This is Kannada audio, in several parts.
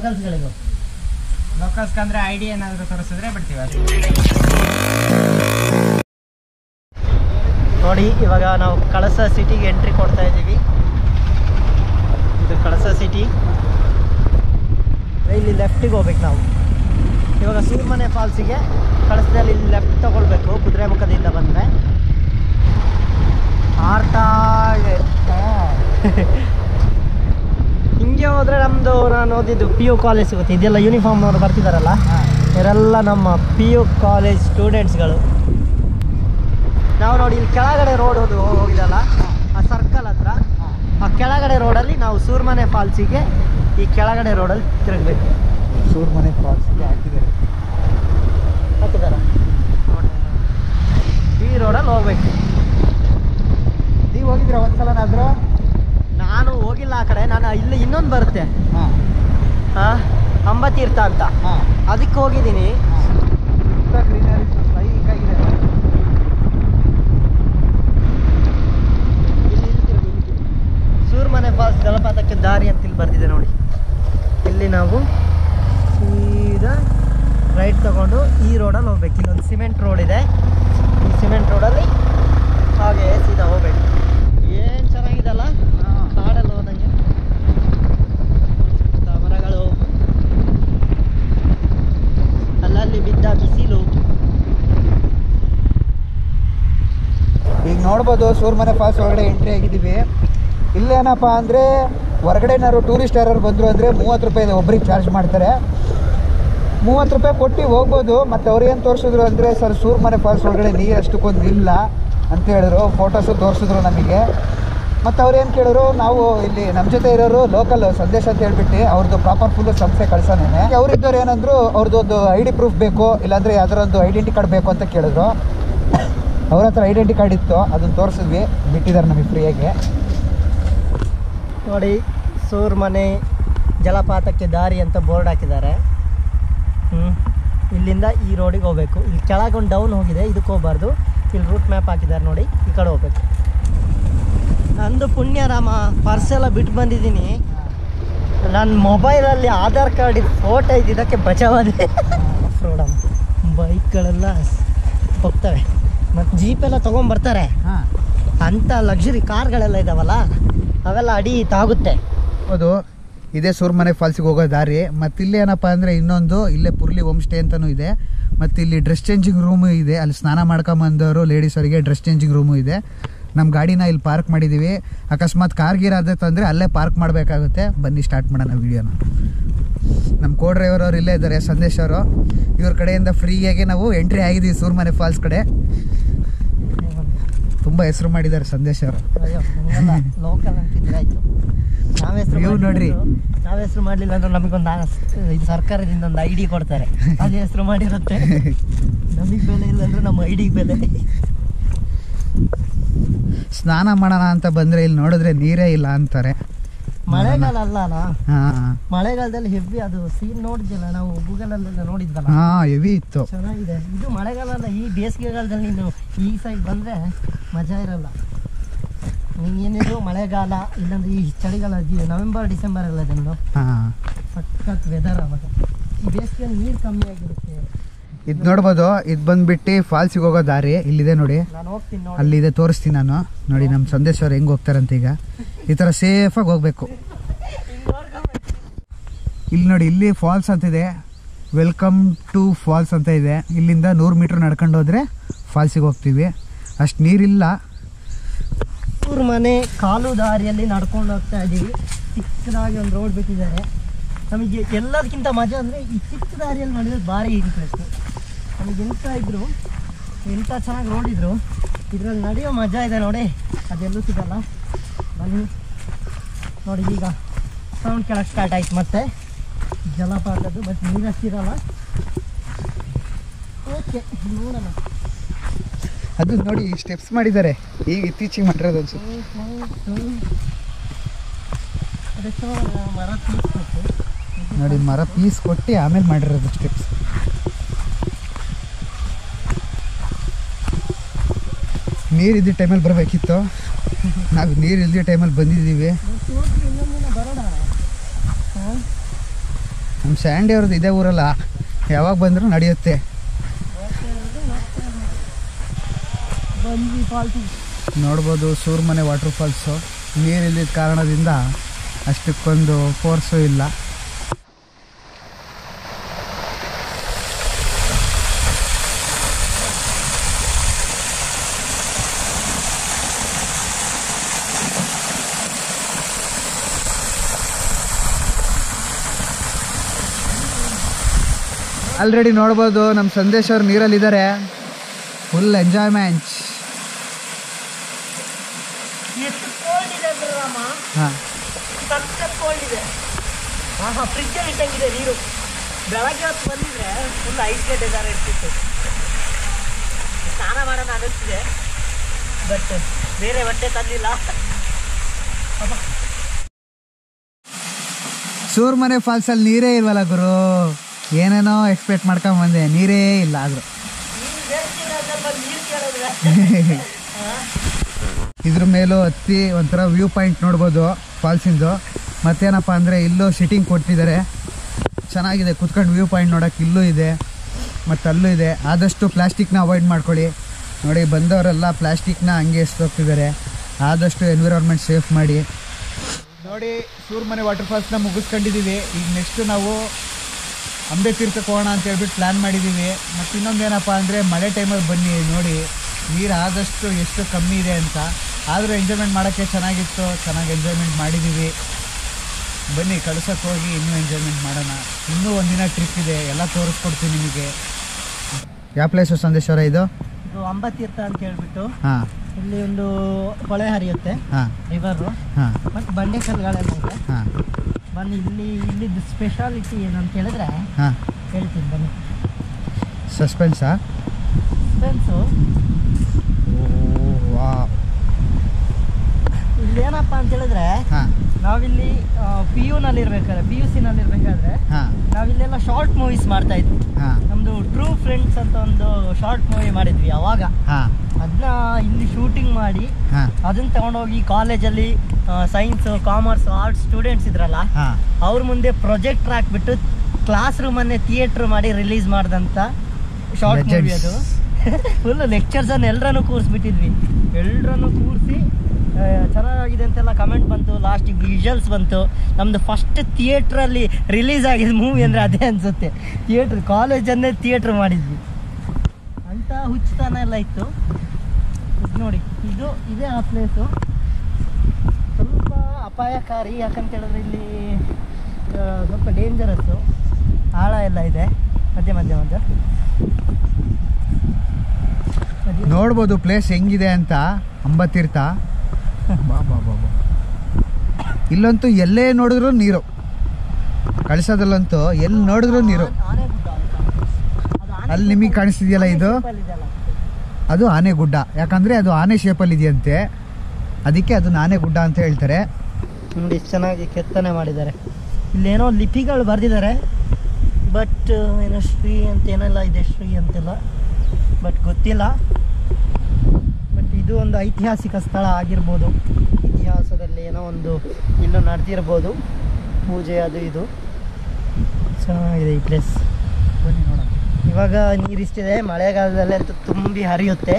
ಲೋಕಲ್ಸ್ಗಳಿಗೂ ಲೋಕಲ್ಸ್ ಅಂದ್ರೆ ಐ ಡಿ ಏನಾದರೂ ತೋರಿಸಿದ್ರೆ ಬಿಡ್ತೀವಿ ನೋಡಿ ಇವಾಗ ನಾವು ಕಳಸ ಸಿಟಿಗೆ ಎಂಟ್ರಿ ಕೊಡ್ತಾ ಇದ್ದೀವಿ. ಇದು ಕಳಸ ಸಿಟಿ. ಇಲ್ಲಿ ಲೆಫ್ಟಿಗೆ ಹೋಗ್ಬೇಕು ನಾವು. ಇವಾಗ ಸೂರ್ಮನೆ ಫಾಲ್ಸಿಗೆ ಕಳಸದಲ್ಲಿ ಇಲ್ಲಿ ಲೆಫ್ಟ್ ತಗೊಳ್ಬೇಕು ಕುದುರೆಮುಖದಿಂದ ಬಂದರೆ. ಆರ್ತಾ ಇದೆ ಹಿಂಗೆ ಹೋದ್ರೆ ನಮ್ಮದು ನಾನು ಓದಿದ್ದು ಪಿ ಯು ಕಾಲೇಜ್ ಸಿಗುತ್ತೆ ಇದೆಲ್ಲ ಯೂನಿಫಾರ್ಮ್ ಅವರು ಬರ್ತಿದ್ದಾರಲ್ಲ ಇವರೆಲ್ಲ ನಮ್ಮ ಪಿ ಯು ಕಾಲೇಜ್ ಸ್ಟೂಡೆಂಟ್ಸ್ಗಳು ನಾವು ನೋಡಿ ಇಲ್ಲಿ ಕೆಳಗಡೆ ರೋಡ್ ಹೋದು ಹೋಗಿದಲ್ಲ? ಆ ಸರ್ಕಲ್ ಹತ್ರ. ಆ ಕೆಳಗಡೆ ರೋಡಲ್ಲಿ ನಾವು ಸೂರ್ಮನೆ ಫಾಲ್ಸಿಗೆ ಈ ಕೆಳಗಡೆ ರೋಡಲ್ಲಿ ತಿರುಗಬೇಕು. ಸೂರ್ಮನೆ ಫಾಲ್ಸಿಗೆ ಹಾಕಿದ್ದಾರೆ. ಹಾಕಿದಾರ? ಈ ರೋಡಲ್ಲಿ ಹೋಗ್ಬೇಕು. ನೀವು ಹೋಗಿದ್ರೆ ಒಂದ್ಸಲನಾದ್ರೂ? ನಾನು ಹೋಗಿಲ್ಲ ಆ ಕಡೆ ನಾನು ಇಲ್ಲಿ ಇನ್ನೊಂದು ಬರುತ್ತೆ. ಅಂಬತೀರ್ಥ ಅಂತ. ಅದಕ್ಕೆ ಹೋಗಿದ್ದೀನಿ. ಸೂರ್ಮನೆ ಫಾಲ್ಸ್ ಜಲಪಾತಕ್ಕೆ ದಾರಿ ಅಂತ ಇಲ್ಲಿ ಬರ್ತಿದೆ ನೋಡಿ. ಇಲ್ಲಿ ನಾವು ಸೀದಾ ರೈಟ್ ತಗೊಂಡು ಈ ರೋಡಲ್ಲಿ ಹೋಗ್ಬೇಕು. ಇಲ್ಲೊಂದು ಸಿಮೆಂಟ್ ರೋಡ್ ಇದೆ. ಈ ಸಿಮೆಂಟ್ ರೋಡಲ್ಲಿ ಹಾಗೆ ಸೀದಾ ಹೋಗ್ಬೇಕು. ನೋಡ್ಬೋದು ಸೂರ್ಮನೆ ಫಾಲ್ಸ್ ಒಳಗಡೆ ಎಂಟ್ರಿ ಆಗಿದ್ದೀವಿ. ಇಲ್ಲೇನಪ್ಪ ಅಂದರೆ ಹೊರಗಡೆನಾದ್ರು ಟೂರಿಸ್ಟ್ ಯಾರು ಬಂದರು ಅಂದರೆ ಮೂವತ್ತು ರೂಪಾಯಿ ಒಬ್ರಿಗೆ ಚಾರ್ಜ್ ಮಾಡ್ತಾರೆ. ಮೂವತ್ತು ರೂಪಾಯಿ ಕೊಟ್ಟು ಹೋಗ್ಬೋದು, ಮತ್ತು ಅವ್ರೇನು ತೋರಿಸಿದ್ರು ಅಂದರೆ, ಸರ್ ಸೂರ್ಮನೆ ಫಾಲ್ಸ್ ಒಳಗಡೆ ನೀರು ಅಷ್ಟಕ್ಕೊಂದು ಇಲ್ಲ ಅಂತ ಹೇಳಿದ್ರು. ಫೋಟೋಸು ತೋರಿಸಿದ್ರು ನಮಗೆ. ಮತ್ತು ಅವ್ರೇನು ಕೇಳಿದ್ರು, ನಾವು ಇಲ್ಲಿ ನಮ್ಮ ಜೊತೆ ಇರೋರು ಲೋಕಲ್ ಸಂದೇಶ ಅಂತ ಹೇಳ್ಬಿಟ್ಟು ಅವ್ರದ್ದು ಪ್ರಾಪರ್ ಫುಲ್ಲು ಸಂಸ್ಥೆ ಕಳ್ಸೋನೇನೆ ಅವ್ರಿದ್ದವ್ರು ಏನಂದ್ರು, ಅವ್ರದ್ದು ಒಂದು ಐ ಡಿ ಪ್ರೂಫ್ ಬೇಕು, ಇಲ್ಲಾಂದರೆ ಯಾವ್ದಾರ ಒಂದು ಐಡೆಂಟಿ ಕಾರ್ಡ್ ಬೇಕು ಅಂತ ಕೇಳಿದ್ರು. ಅವ್ರ ಹತ್ರ ಐಡೆಂಟಿ ಕಾರ್ಡ್ ಇತ್ತು ಅದನ್ನು ತೋರಿಸಿದ್ವಿ. ಬಿಟ್ಟಿದ್ದಾರೆ ನಮಗೆ ಫ್ರೀಯಾಗಿ ನೋಡಿ ಸೂರ್ಮನೆ ಜಲಪಾತಕ್ಕೆ ದಾರಿ ಅಂತ ಬೋರ್ಡ್ ಹಾಕಿದ್ದಾರೆ. ಹ್ಞೂ ಇಲ್ಲಿಂದ ಈ ರೋಡಿಗೆ ಹೋಗ್ಬೇಕು. ಇಲ್ಲಿ ಕೆಳಗೊಂದು ಡೌನ್ ಹೋಗಿದೆ ಇದಕ್ಕೆ ಹೋಗ್ಬಾರ್ದು. ಇಲ್ಲಿ ರೂಟ್ ಮ್ಯಾಪ್ ಹಾಕಿದ್ದಾರೆ ನೋಡಿ ಈ ಕಡೆ ಹೋಗ್ಬೇಕು. ನಂದು ಪುಣ್ಯರಾಮ ಪರ್ಸೆಲ್ಲ ಬಿಟ್ಟು ಬಂದಿದ್ದೀನಿ. ನನ್ನ ಮೊಬೈಲಲ್ಲಿ ಆಧಾರ್ ಕಾರ್ಡ್ ಫೋಟೋ ಇದ್ದಿದ್ದಕ್ಕೆ ಬಚಾವಾದೆ ರೋಡಮ್ಮ ಬೈಕ್ಗಳೆಲ್ಲ ಹೋಗ್ತವೆ. ಮತ್ತು ಜೀಪೆಲ್ಲ ತೊಗೊಂಬರ್ತಾರೆ. ಹಾಂ. ಅಂಥ ಲಕ್ಸುರಿ ಕಾರ್ಗಳೆಲ್ಲ ಇದಾವಲ್ಲ ಅವೆಲ್ಲ ಅಡಿ ತಾಗುತ್ತೆ. ಹೌದು. ಇದೇ ಸೂರ್ಮನೆ ಫಾಲ್ಸಿಗೆ ಹೋಗೋ ದಾರಿ. ಮತ್ತಿಲ್ಲಿ ಏನಪ್ಪ ಅಂದರೆ ಇನ್ನೊಂದು ಇಲ್ಲೇ ಪುರ್ಲಿ ಹೋಮ್ ಸ್ಟೇ ಅಂತಲೂ ಇದೆ. ಮತ್ತು ಇಲ್ಲಿ ಡ್ರೆಸ್ ಚೇಂಜಿಂಗ್ ರೂಮು ಇದೆ. ಅಲ್ಲಿ ಸ್ನಾನ ಮಾಡ್ಕೊಂಬಂದವರು ಅವರಿಗೆ ಡ್ರೆಸ್ ಚೇಂಜಿಂಗ್ ರೂಮು ಇದೆ. ನಮ್ಮ ಗಾಡಿನ ಇಲ್ಲಿ ಪಾರ್ಕ್ ಮಾಡಿದ್ದೀವಿ ಅಕಸ್ಮಾತ್ ಕಾರ್ ಗೀರ್ ಆದ ತಂದರೆ ಅಲ್ಲೇ ಪಾರ್ಕ್ ಮಾಡಬೇಕಾಗುತ್ತೆ. ಬನ್ನಿ ಸ್ಟಾರ್ಟ್ ಮಾಡೋಣ ವೀಡಿಯೋನ ನಮ್ಮ ಕೋ ಡ್ರೈವರ್ ಅವರು ಇಲ್ಲೇ ಇದ್ದಾರೆ ಸಂದೇಶ್ ಅವರು. ಇವ್ರ ಕಡೆಯಿಂದ ಫ್ರೀಯಾಗಿ ನಾವು ಎಂಟ್ರಿ ಆಗಿದ್ದೀವಿ ಸೂರ್ಮನೆ ಫಾಲ್ಸ್ ಕಡೆ. ತುಂಬ ಹೆಸರು ಮಾಡಿದ್ದಾರೆ ಸಂದೇಶ್ ಅವರು. ಲೋಕಲ್ ನಾವ್ ನೋಡ್ರಿ. ನಾವ್ ಹೆಸರು ಮಾಡ್ಲಿಲ್ಲ ಅಂದ್ರೆ ನಮಗೊಂದು ಸರ್ಕಾರದಿಂದ ಒಂದು ಐಡಿ ಕೊಡ್ತಾರೆ. ಅದೇ ಹೆಸರು ಮಾಡಿರುತ್ತೆ. ನಮಗೆ ಬೆಲೆ ಇಲ್ಲ ಅಂದ್ರೆ ನಮ್ಮ ಐ ಡಿಗೆ ಬೆಲೆ. ಸ್ನಾನ ಮಾಡೋಣ ಅಂತ ಬಂದ್ರೆ ಇಲ್ಲಿ ನೋಡಿದ್ರೆ ನೀರೇ ಇಲ್ಲ ಅಂತಾರೆ. ಮಳೆಗಾಲ ಅಲ್ಲ ಮಳೆಗಾಲದಲ್ಲಿ ಹೆವಿ ಅದು ಸೀನ್ ನೋಡಿದ್ಯಲ್ಲ ನಾವು ಗೂಗಲಲ್ಲೆಲ್ಲ ನೋಡಿದ್ವಲ್ಲ ಹಾ ಹೆವಿ ಇತ್ತು. ಚೆನ್ನಾಗಿದೆ. ಇದು ಮಳೆಗಾಲ ಅಲ್ಲ ಈ ಬೇಸಿಗೆಗಾಲದಲ್ಲಿ ನೀನು ಈ ಸೈಡ್ ಬಂದ್ರೆ ಮಜಾ ಇರಲ್ಲ. ಏನಿದ್ರು ಮಳೆಗಾಲ ಇಲ್ಲಂದ್ರೆ ಈ ಚಳಿಗಾಲ ನವೆಂಬರ್ ಡಿಸೆಂಬರ್ ಅಲ್ಲ ಹಾಂ. ಸಖತ್ ವೆದರ್ ಅವಾಗ. ಈ ಬೇಸಿಗೆಯಲ್ಲಿ ನೀರು ಕಮ್ಮಿ ಆಗಿರುತ್ತೆ. ಇದು ನೋಡ್ಬೋದು ಇದು ಬಂದ್ಬಿಟ್ಟು ಫಾಲ್ಸಿಗೆ ಹೋಗೋ ದಾರಿ ಇಲ್ಲಿದೆ ನೋಡಿ. ಅಲ್ಲಿದೆ ತೋರಿಸ್ತೀನಿ ನಾನು. ನೋಡಿ ನಮ್ಮ ಸಂದೇಶ್ ಹೆಂಗ್ ಹೆಂಗೆ ಹೋಗ್ತಾರಂತ ಈಗ. ಈ ಥರ ಸೇಫಾಗಿ ಹೋಗ್ಬೇಕು. ಇಲ್ಲಿ ನೋಡಿ ಇಲ್ಲಿ ಫಾಲ್ಸ್ ಅಂತಿದೆ ವೆಲ್ಕಮ್ ಟು ಫಾಲ್ಸ್ ಅಂತ ಇದೆ. ಇಲ್ಲಿಂದ ನೂರು ಮೀಟ್ರ್ ನಡ್ಕೊಂಡು ಹೋದ್ರೆ ಫಾಲ್ಸಿಗೆ ಹೋಗ್ತೀವಿ. ಅಷ್ಟು ನೀರಿಲ್ಲ. ಊರ ಮನೆ ಕಾಲು ದಾರಿಯಲ್ಲಿ ನಡ್ಕೊಂಡು ಹೋಗ್ತಾ ಇದ್ದೀವಿ ಚಿಕ್ಕದಾಗಿ ಒಂದು ರೋಡ್ ಬಿಟ್ಟಿದ್ದಾರೆ. ನಮಗೆ ಎಲ್ಲದಕ್ಕಿಂತ ಮಜಾ ಅಂದರೆ ಈ ಚಿಕ್ಕ ದಾರಿಯಲ್ಲಿ ನಡೆಯೋದು ಭಾರಿ ಇಂಟ್ರೆಸ್ಟ್ ನಮಗೆ ಎಂತ ಇದ್ರು ಎಂಥ ಚೆನ್ನಾಗಿ ರೋಡ್ ಇದರಲ್ಲಿ ನಡೆಯೋ ಮಜಾ ಇದೆ ನೋಡಿ. ಅದೆಲ್ಲೂ ಸಿಗಲ್ಲ. ಬನ್ನಿ. ನೋಡಿ ಈಗ ಸೌಂಡ್ ಕೆಳಗೆ ಸ್ಟಾರ್ಟ್ ಆಯ್ತು ಮತ್ತೆ. ಜಲಪಾತದ್ದು ಬಟ್ ನೀರಷ್ಟಿರಲ್ಲ ಓಕೆ ನೋಡೋಣ. ಅದು ನೋಡಿ ಸ್ಟೆಪ್ಸ್ ಮಾಡಿದ್ದಾರೆ. ಈಗ ಇತ್ತೀಚೆಗೆ ಮಾಡಿರೋದು ಅನ್ಸುತ್ತೆ. ಅದಕ್ಕೆ ಮರ ತೀರ್ಸ್ಬೇಕು. ನೋಡಿ, ಮರ ಪೀಸ್ ಕೊಟ್ಟು ಆಮೇಲೆ ಮಾಡಿರೋದು ಸ್ಟೆಪ್ಸ್ ನೀರು ಇದ್ದ ಟೈಮಲ್ಲಿ ಬರಬೇಕಿತ್ತು. ನಾವು ನೀರು ಇಲ್ದ ಟೈಮಲ್ಲಿ ಬಂದಿದ್ದೀವಿ. ನಮ್ಮ ಸ್ಯಾಂಡಿ ಅವ್ರದ್ದು ಇದೇ ಊರಲ್ಲ, ಯಾವಾಗ ಬಂದರೂ ನಡೆಯುತ್ತೆ. ನೋಡ್ಬೋದು ಸೂರ್ಮನೆ ವಾಟರ್ ಫಾಲ್ಸು ನೀರಿಲ್ಲದ ಕಾರಣದಿಂದ ಅಷ್ಟಕ್ಕೊಂದು ಫೋರ್ಸು ಇಲ್ಲ. ಆಲ್ರೆಡಿ ನೋಡ್ಬೋದು ನಮ್ಮ ಸಂದೇಶ್ ಅವ್ರು ನೀರಲ್ಲಿದ್ದಾರೆ. ಫುಲ್ ಎಂಜಾಯ್ಮೆಂಟ್ ಹಾಂ. ಫ್ರಿಜ್ಜಲ್ಲಿ ಇಟ್ಟಂಗಿದೆ ನೀರು. ಬೆಳಗ್ಗೆ ಹೊತ್ತು ಬಂದಿದ್ರೆ ಫುಲ್ ಐಸ್ ಗಡ್ಡೆ ಥರ ಇರ್ತಿತ್ತು. ಸ್ನಾನ ಮಾಡೋಣ ಅನ್ನಿಸ್ತಿದೆ. ಬಟ್ ಬೇರೆ ಬಟ್ಟೆ ತಂದಿಲ್ಲ. ಸೂರ್ಮನೆ ಫಾಲ್ಸಲ್ಲಿ ನೀರೇ ಇಲ್ವಲ್ಲ ಗುರು? ಏನೇನೋ ಎಕ್ಸ್ಪೆಕ್ಟ್ ಮಾಡ್ಕೊಂಡು ಬಂದೆ. ನೀರೇ ಇಲ್ಲ ಆದರೂ. ಇದ್ರ ಮೇಲೂ ಹತ್ತಿ ಒಂಥರ ವ್ಯೂ ಪಾಯಿಂಟ್ ನೋಡ್ಬೋದು ಫಾಲ್ಸಿಂದು ಮತ್ತೇನಪ್ಪ ಅಂದರೆ ಇಲ್ಲೂ ಸಿಟ್ಟಿಂಗ್ ಕೊಟ್ಟಿದ್ದಾರೆ. ಚೆನ್ನಾಗಿದೆ ಕುತ್ಕೊಂಡು ವ್ಯೂ ಪಾಯಿಂಟ್ ನೋಡೋಕೆ ಇಲ್ಲೂ ಇದೆ. ಮತ್ತು ಅಲ್ಲೂ ಇದೆ. ಆದಷ್ಟು ಪ್ಲಾಸ್ಟಿಕ್ನ ಅವಾಯ್ಡ್ ಮಾಡ್ಕೊಳ್ಳಿ. ನೋಡಿ ಬಂದವರೆಲ್ಲ ಪ್ಲಾಸ್ಟಿಕ್ನ ಹಂಗೆ ಎಸ್ತೋಗ್ತಿದ್ದಾರೆ ಆದಷ್ಟು ಎನ್ವಿರಾನ್ಮೆಂಟ್ ಸೇಫ್ ಮಾಡಿ. ನೋಡಿ ಸೂರ್ಮನೆ ವಾಟರ್ ಫಾಲ್ಸ್ನ ಮುಗಿಸ್ಕೊಂಡಿದ್ದೀವಿ. ಈಗ ನೆಕ್ಸ್ಟು ನಾವು ಅಂಬೆ ತೀರ್ಥಕ್ಕೆ ಹೋಗೋಣ ಅಂತ ಹೇಳ್ಬಿಟ್ಟು ಪ್ಲ್ಯಾನ್ ಮಾಡಿದ್ದೀವಿ ಮತ್ತು ಇನ್ನೊಂದೇನಪ್ಪ ಅಂದರೆ ಮಳೆ ಟೈಮಲ್ಲಿ ಬನ್ನಿ ನೋಡಿ. ನೀರು ಆದಷ್ಟು ಎಷ್ಟು ಕಮ್ಮಿ ಇದೆ ಅಂತ. ಆದರೂ ಎಂಜಾಯ್ಮೆಂಟ್ ಮಾಡೋಕ್ಕೆ ಚೆನ್ನಾಗಿತ್ತು. ಚೆನ್ನಾಗಿ ಎಂಜಾಯ್ಮೆಂಟ್ ಮಾಡಿದ್ದೀವಿ ಬನ್ನಿ ಕಳ್ಸಕ್ಕೆ ಹೋಗಿ ಇನ್ನೂ ಎಂಜಾಯ್ಮೆಂಟ್ ಮಾಡೋಣ. ಇನ್ನೂ ಒಂದಿನ ಟ್ರಿಪ್ ಇದೆ. ಎಲ್ಲ ತೋರಿಸ್ಕೊಡ್ತೀನಿ ನಿಮಗೆ. ಯಾವ ಪ್ಲೇಸು ಸಂದೇಶ್ವರ ಇದು? ಇದು ಅಂಬತೀರ್ಥ ಅಂತ ಹೇಳ್ಬಿಟ್ಟು ಹಾಂ. ಇಲ್ಲಿ ಒಂದು ಕೊಳೆ ಹರಿಯುತ್ತೆ. ಹಾಂ. ರಿವರು ಹಾಂ. ಮತ್ತು ಬಂಡೆಕಲ್ಲುಗಳೆಲ್ಲ ಇದೆ. ಹಾಂ. ಬನ್ನಿ ಇಲ್ಲಿ ಇಲ್ಲಿದ್ದು ಸ್ಪೆಷಾಲಿಟಿ ಏನಂತ ಹೇಳಿದ್ರೆ ಹಾಂ. ಹೇಳ್ತೀನಿ ಬನ್ನಿ. ಸಸ್ಪೆನ್ಸಾ ಓ ವಾ ಇಲ್ಲೇನಪ್ಪ ಅಂತ ಹೇಳಿದ್ರೆ ಪಿ ಯುನಲ್ಲಿ ಇರ್ಬೇಕಾದ್ರೆ ಪಿ ಯು ಸಿನಲ್ಲಿ ಇರ್ಬೇಕಾದ್ರೆ ಹಾಂ. ನಾವಿಲ್ಲೆಲ್ಲ ಶಾರ್ಟ್ ಮೂವೀಸ್ ಮಾಡ್ತಾ ಇದ್ವಿ. ನಮ್ದು ಟ್ರೂ ಫ್ರೆಂಡ್ಸ್ ಅಂತ ಒಂದು ಶಾರ್ಟ್ ಮೂವಿ ಮಾಡಿದ್ವಿ ಅವಾಗ. ಅದನ್ನ ಇಲ್ಲಿ ಶೂಟಿಂಗ್ ಮಾಡಿ ಅದನ್ನ ತಗೊಂಡೋಗಿ ಕಾಲೇಜಲ್ಲಿ ಸೈನ್ಸ್ ಕಾಮರ್ಸ್ ಆರ್ಟ್ಸ್ ಸ್ಟೂಡೆಂಟ್ಸ್ ಇದ್ರಲ್ಲ ಅವ್ರ ಮುಂದೆ ಪ್ರೊಜೆಕ್ಟರ್ ಹಾಕ್ಬಿಟ್ಟು ಕ್ಲಾಸ್ ರೂಮ್ ಅನ್ನೇ ಥಿಯೇಟರ್ ಮಾಡಿ ರಿಲೀಸ್ ಮಾಡಿದಂತ ಶಾರ್ಟ್ ಮೂವಿ ಅದು. ಫುಲ್ ಲೆಕ್ಚರ್ಸ್ ಅನ್ನ ಎಲ್ಲರನ್ನು ಕೂರಿಸ್ಬಿಟ್ಟಿದ್ವಿ. ಎಲ್ಲರನ್ನು ಕೂರಿಸಿ ಚೆನ್ನಾಗಿದೆ ಅಂತೆಲ್ಲ ಕಮೆಂಟ್ ಬಂತು. ಲಾಸ್ಟಿಗೆ ವಿಜುವಲ್ಸ್ ಬಂತು. ನಮ್ಮದು ಫಸ್ಟ್ ಥಿಯೇಟ್ರಲ್ಲಿ ರಿಲೀಸ್ ಆಗಿದ್ದು ಮೂವಿ ಅಂದರೆ ಅದೇ ಅನಿಸುತ್ತೆ. ಥಿಯೇಟ್ರ್ ಕಾಲೇಜನ್ನೇ ಥಿಯೇಟ್ರ್ ಮಾಡಿದ್ವಿ. ಅಂಥ ಹುಚ್ಚುತನ ಎಲ್ಲ ಇತ್ತು. ನೋಡಿ, ಇದು ಇದೇ ಆ ಪ್ಲೇಸು ಸ್ವಲ್ಪ ಅಪಾಯಕಾರಿ, ಯಾಕಂತ ಹೇಳಿದ್ರೆ ಇಲ್ಲಿ ಸ್ವಲ್ಪ ಡೇಂಜರಸ್ಸು ಆಳ ಎಲ್ಲ ಇದೆ. ಮಧ್ಯ ಮಧ್ಯ ಮಧ್ಯ. ನೋಡ್ಬೋದು ಪ್ಲೇಸ್ ಹೆಂಗಿದೆ ಅಂತ ಬಾ ಇಲ್ಲಂತೂ ಎಲ್ಲೇ ನೋಡಿದ್ರು ನೀರು. ಕಳಿಸೋದಲ್ಲಂತೂ ಎಲ್ಲಿ ನೋಡಿದ್ರು ನೀರು. ಅಲ್ಲಿ ನಿಮಗೆ ಕಾಣಿಸ್ತಿದೆಯಲ್ಲ ಇದು. ಅದು ಆನೆ ಗುಡ್ಡ. ಯಾಕಂದ್ರೆ ಅದು ಆನೆ ಶೇಪಲ್ಲಿ ಇದೆಯಂತೆ. ಅದಕ್ಕೆ ಅದು ಆನೆ ಗುಡ್ಡ ಅಂತ ಹೇಳ್ತಾರೆ. ನೋಡಿ ಎಷ್ಟು ಚೆನ್ನಾಗಿ ಕೆತ್ತನೆ ಮಾಡಿದ್ದಾರೆ. ಇಲ್ಲೇನೋ ಲಿಪಿಗಳು ಬರೆದಿದ್ದಾರೆ. ಬಟ್, ಏನೋ ಶ್ರೀ ಅಂತ ಏನೆಲ್ಲ ಇದೆ, ಶ್ರೀ ಅಂತೆಲ್ಲ. ಬಟ್ ಗೊತ್ತಿಲ್ಲ. ಇದು ಒಂದು ಐತಿಹಾಸಿಕ ಸ್ಥಳ ಆಗಿರ್ಬೋದು. ಇತಿಹಾಸದಲ್ಲಿ ಏನೋ ಒಂದು ಇನ್ನು ನಡೆದಿರ್ಬೋದು. ಪೂಜೆ ಅದು ಇದು. ಚೆನ್ನಾಗಿದೆ ಈ ಪ್ಲೇಸ್ ಬನ್ನಿ ನೋಡೋಣ. ಇವಾಗ ನೀರಿಷ್ಟಿದೆ ಮಳೆಗಾಲದಲ್ಲಿ ಅಂತೂ ತುಂಬಿ ಹರಿಯುತ್ತೆ.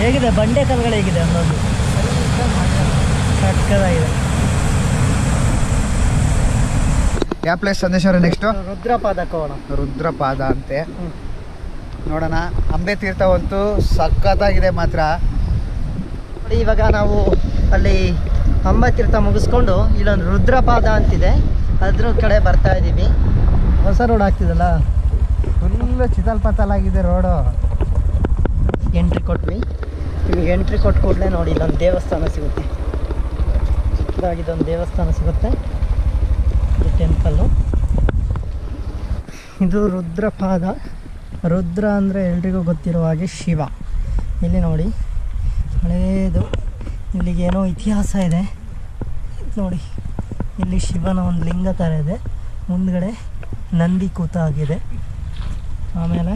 ಹೇಗಿದೆ? ಬಂಡೆ ಕಲ್ಗಳು ಹೇಗಿದೆ ಅನ್ನೋದು ಸಕ್ಕದಾಗಿದೆ ಯಾವ ಪ್ಲೇಸ್ ಸಂದೇಶ್ವರ ನೆಕ್ಸ್ಟ್ ರುದ್ರಪಾದಕ್ಕೆ ಹೋಗೋಣ. ರುದ್ರಪಾದ ಅಂತೆ. ನೋಡೋಣ ಅಂಬೆ ತೀರ್ಥವಂತೂ ಸಖತ್ತಾಗಿದೆ ಮಾತ್ರ. ನೋಡಿ ಇವಾಗ ನಾವು ಅಲ್ಲಿ ಅಂಬೆ ತೀರ್ಥ ಮುಗಿಸ್ಕೊಂಡು ಇಲ್ಲೊಂದು ರುದ್ರಪಾದ ಅಂತಿದೆ. ಅದ್ರ ಕಡೆ ಬರ್ತಾ ಇದ್ದೀವಿ. ಹೊಸ ರೋಡ್ ಆಗ್ತಿದಲ್ಲ? ಫುಲ್ ಚಿತಲ್ಪತಲಾಗಿದೆ ರೋಡು ಎಂಟ್ರಿ ಕೊಟ್ವಿ. ನಿಮಗೆ ಎಂಟ್ರಿ ಕೊಟ್ಟ ಕೂಡಲೇ ನೋಡಿ ಇಲ್ಲೊಂದು ದೇವಸ್ಥಾನ ಸಿಗುತ್ತೆ. ಇದಾಗಿದ್ದೊಂದು ದೇವಸ್ಥಾನ ಸಿಗುತ್ತೆ. ಇದು ಟೆಂಪಲ್ಲು ಇದು ರುದ್ರಪಾದ. ರುದ್ರ ಅಂದರೆ ಎಲ್ರಿಗೂ ಗೊತ್ತಿರುವ ಹಾಗೆ ಶಿವ. ಇಲ್ಲಿ ನೋಡಿ. ಹಳೇದು. ಇಲ್ಲಿಗೇನೋ ಇತಿಹಾಸ ಇದ್. ನೋಡಿ. ಇಲ್ಲಿ ಶಿವನ ಒಂದು ಲಿಂಗ ಥರ ಇದೆ. ಮುಂದ್ಗಡೆ ನಂದಿ ಕೂತ ಆಗಿದೆ ಆಮೇಲೆ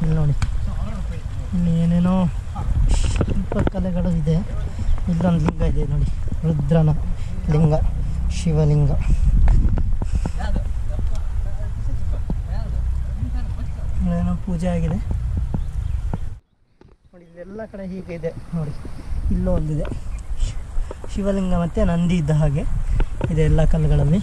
ಇಲ್ಲಿ ನೋಡಿ. ಇಲ್ಲಿ ಏನೇನೋ ಶಿಲ್ಪಕಲೆಗಳು ಇದೆ. ಇಲ್ಲೊಂದು ಲಿಂಗ ಇದೆ ನೋಡಿ. ರುದ್ರನ ಲಿಂಗ, ಶಿವಲಿಂಗ. ಏನೋ ಪೂಜೆ ಆಗಿದೆ. ನೋಡಿ, ಇಲ್ಲೆಲ್ಲ ಕಡೆ ಹೀಗೆ ಇದೆ. ನೋಡಿ ಇಲ್ಲೋ ಒಂದಿದೆ ಶಿವಲಿಂಗ ಮತ್ತು ನಂದಿ ಇದ್ದ ಹಾಗೆ ಇದೆ ಎಲ್ಲ ಕಲ್ಲುಗಳಲ್ಲಿ.